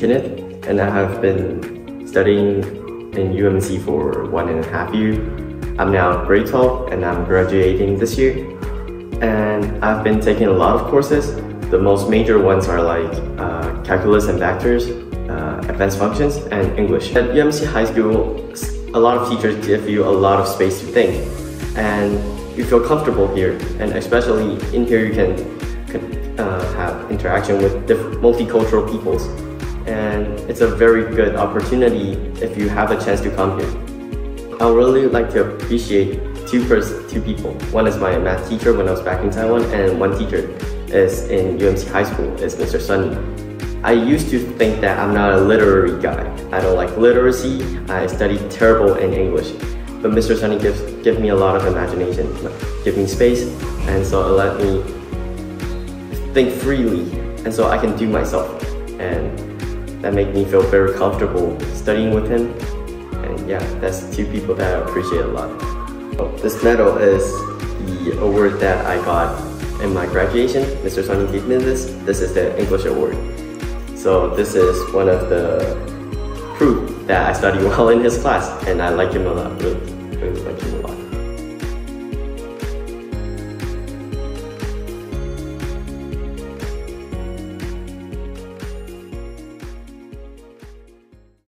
Kenneth, and I have been studying in UMC for one and a half year. I'm now grade 12 and I'm graduating this year. And I've been taking a lot of courses. The most major ones are like uh, calculus and vectors, uh, advanced functions, and English. At UMC High School, a lot of teachers give you a lot of space to think. And you feel comfortable here. And especially in here, you can uh, have interaction with multicultural peoples. And it's a very good opportunity if you have a chance to come here. I really like to appreciate two pers two people. One is my math teacher when I was back in Taiwan, and one teacher is in UMC High School, is Mr. Sunny. I used to think that I'm not a literary guy. I don't like literacy. I study terrible in English. But Mr. Sunny gives give me a lot of imagination, give me space, and so it let me think freely, and so I can do myself. And that made me feel very comfortable studying with him and yeah, that's two people that I appreciate a lot. This medal is the award that I got in my graduation. Mr. Sonny gave me this. This is the English award. So this is one of the proof that I study well in his class and I like him a lot, really.